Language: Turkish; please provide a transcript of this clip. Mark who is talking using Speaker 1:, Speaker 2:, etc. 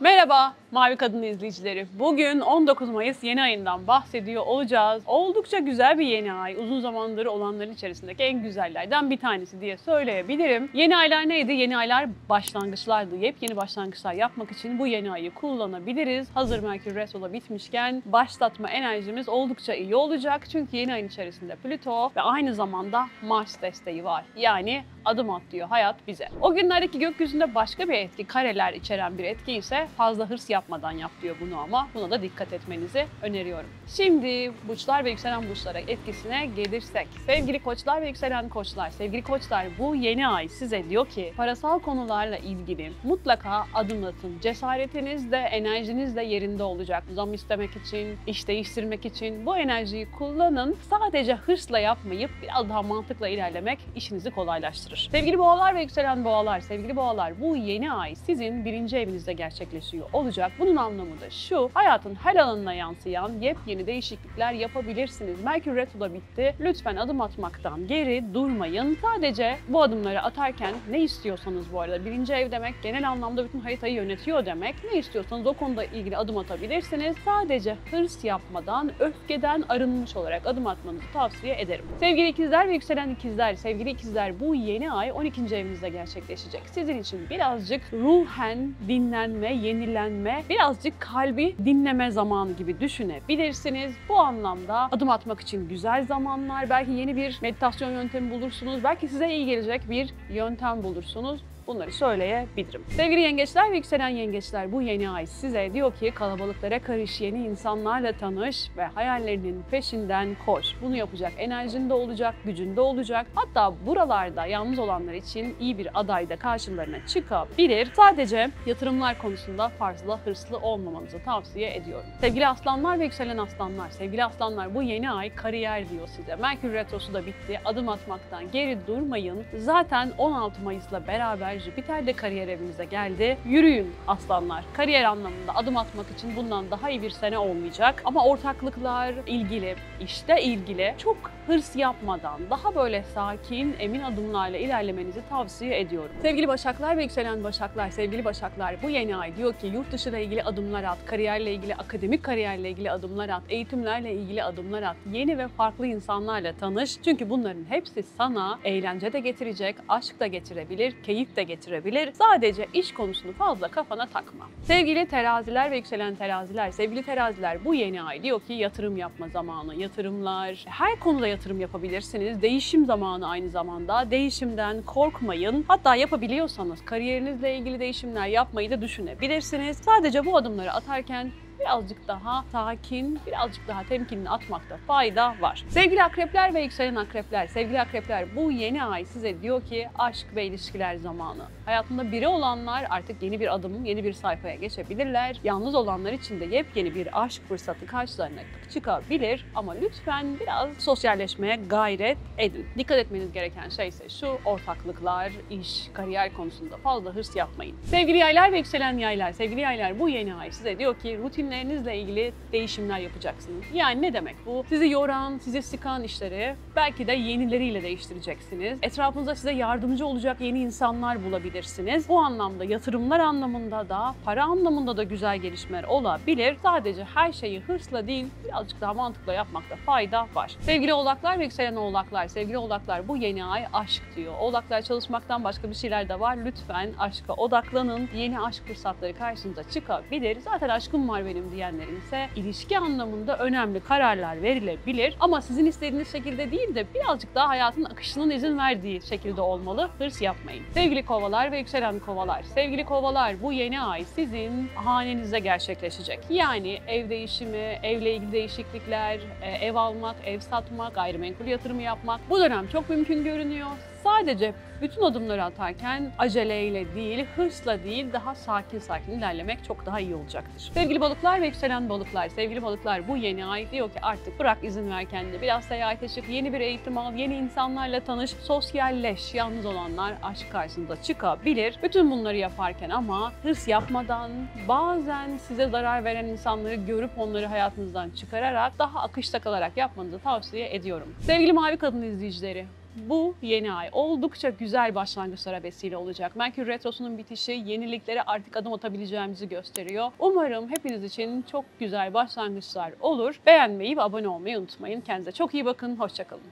Speaker 1: Merhaba Mavi Kadın izleyicileri. Bugün 19 Mayıs yeni ayından bahsediyor olacağız. Oldukça güzel bir yeni ay. Uzun zamandır olanların içerisindeki en güzellerden bir tanesi diye söyleyebilirim. Yeni aylar neydi? Yeni aylar başlangıçlardı. Yepyeni başlangıçlar yapmak için bu yeni ayı kullanabiliriz. Hazır Merkür Retro'da bitmişken başlatma enerjimiz oldukça iyi olacak. Çünkü yeni ayın içerisinde Plüto ve aynı zamanda Mars desteği var. Yani adım at diyor hayat bize. O günlerdeki gökyüzünde başka bir etki, kareler içeren bir etki ise fazla hırs yapmadan yap diyor bunu ama buna da dikkat etmenizi öneriyorum. Şimdi burçlar ve yükselen burçlara etkisine gelirsek. Sevgili koçlar ve yükselen koçlar, sevgili koçlar bu yeni ay size diyor ki parasal konularla ilgili mutlaka adım atın. Cesaretiniz de enerjiniz de yerinde olacak. Zam istemek için, iş değiştirmek için bu enerjiyi kullanın. Sadece hırsla yapmayıp biraz daha mantıkla ilerlemek işinizi kolaylaştırır. Sevgili boğalar ve yükselen boğalar, sevgili boğalar bu yeni ay sizin birinci evinizde gerçekleşiyor olacak. Bunun anlamı da şu, hayatın her alanına yansıyan yepyeni değişiklikler yapabilirsiniz. Merkür Retro'da bitti. Lütfen adım atmaktan geri durmayın. Sadece bu adımları atarken ne istiyorsanız bu arada birinci ev demek genel anlamda bütün haritayı yönetiyor demek. Ne istiyorsanız o konuda ilgili adım atabilirsiniz. Sadece hırs yapmadan, öfkeden arınmış olarak adım atmanızı tavsiye ederim. Sevgili ikizler ve yükselen ikizler, sevgili ikizler bu yeni ay 12. evinizde gerçekleşecek. Sizin için birazcık ruhen dinlenme, yenilenme, birazcık kalbi dinleme zamanı gibi düşünebilirsiniz. Bu anlamda adım atmak için güzel zamanlar, belki yeni bir meditasyon yöntemi bulursunuz, belki size iyi gelecek bir yöntem bulursunuz. Bunları söyleyebilirim. Sevgili yengeçler ve yükselen yengeçler bu yeni ay size diyor ki kalabalıklara karış, yeni insanlarla tanış ve hayallerinin peşinden koş. Bunu yapacak enerjinde olacak, gücünde olacak. Hatta buralarda yalnız olanlar için iyi bir aday da karşılarına çıkabilir. Sadece yatırımlar konusunda fazla hırslı olmamanızı tavsiye ediyorum. Sevgili aslanlar ve yükselen aslanlar, sevgili aslanlar bu yeni ay kariyer diyor size. Merkür Retrosu da bitti. Adım atmaktan geri durmayın. Zaten 16 Mayıs'la beraber Jüpiter de kariyer evinize geldi. Yürüyün aslanlar. Kariyer anlamında adım atmak için bundan daha iyi bir sene olmayacak. Ama ortaklıklar ilgili, işte ilgili çok hırs yapmadan daha böyle sakin, emin adımlarla ilerlemenizi tavsiye ediyorum. Sevgili Başaklar ve yükselen Başaklar, sevgili Başaklar bu yeni ay diyor ki yurt dışı ile ilgili adımlar at, kariyerle ilgili, akademik kariyerle ilgili adımlar at, eğitimlerle ilgili adımlar at, yeni ve farklı insanlarla tanış. Çünkü bunların hepsi sana eğlence de getirecek, aşk da getirebilir, keyif de getirebilir. Sadece iş konusunu fazla kafana takma. Sevgili teraziler ve yükselen teraziler, sevgili teraziler bu yeni ay diyor ki yatırım yapma zamanı, yatırımlar, her konuda yatırım yapabilirsiniz. Değişim zamanı aynı zamanda. Değişimden korkmayın. Hatta yapabiliyorsanız kariyerinizle ilgili değişimler yapmayı da düşünebilirsiniz. Sadece bu adımları atarken birazcık daha sakin, birazcık daha temkinli atmakta fayda var. Sevgili akrepler ve yükselen akrepler, sevgili akrepler bu yeni ay size diyor ki aşk ve ilişkiler zamanı. Hayatında biri olanlar artık yeni bir adım, yeni bir sayfaya geçebilirler. Yalnız olanlar için de yepyeni bir aşk fırsatı karşılarına çıkabilir ama lütfen biraz sosyalleşmeye gayret edin. Dikkat etmeniz gereken şey ise şu ortaklıklar, iş, kariyer konusunda fazla hırs yapmayın. Sevgili yaylar ve yükselen yaylar, sevgili yaylar bu yeni ay size diyor ki rutin rutinlerinizle ilgili değişimler yapacaksınız. Yani ne demek bu? Sizi yoran, sizi sıkan işleri belki de yenileriyle değiştireceksiniz. Etrafınızda size yardımcı olacak yeni insanlar bulabilirsiniz. Bu anlamda yatırımlar anlamında da, para anlamında da güzel gelişmeler olabilir. Sadece her şeyi hırsla değil, birazcık daha mantıkla yapmakta fayda var. Sevgili oğlaklar ve yükselen oğlaklar, sevgili oğlaklar bu yeni ay aşk diyor. Oğlaklar çalışmaktan başka bir şeyler de var. Lütfen aşka odaklanın. Yeni aşk fırsatları karşınıza çıkabilir. Zaten aşkım var benim diyenlerin ise ilişki anlamında önemli kararlar verilebilir. Ama sizin istediğiniz şekilde değil de birazcık daha hayatın akışının izin verdiği şekilde olmalı. Hırs yapmayın. Sevgili kovalar ve yükselen kovalar. Sevgili kovalar bu yeni ay sizin hanenizde gerçekleşecek. Yani ev değişimi, evle ilgili değişiklikler, e, ev almak, ev satmak, gayrimenkul yatırımı yapmak bu dönem çok mümkün görünüyor. Sadece bütün adımları atarken aceleyle değil, hırsla değil daha sakin sakin ilerlemek çok daha iyi olacaktır. Sevgili balıklar ve yükselen balıklar, sevgili balıklar bu yeni ay diyor ki artık bırak izin ver kendine. Biraz seyahate çık, yeni bir eğitim al, yeni insanlarla tanış, sosyalleş. Yalnız olanlar aşk karşısında çıkabilir. Bütün bunları yaparken ama hırs yapmadan bazen size zarar veren insanları görüp onları hayatınızdan çıkararak daha akışta kalarak yapmanızı tavsiye ediyorum. Sevgili Mavi Kadın izleyicileri, bu yeni ay oldukça güzel başlangıçlara vesile olacak. Merkür Retrosu'nun bitişi yeniliklere artık adım atabileceğimizi gösteriyor. Umarım hepiniz için çok güzel başlangıçlar olur. Beğenmeyi ve abone olmayı unutmayın. Kendinize çok iyi bakın. Hoşçakalın.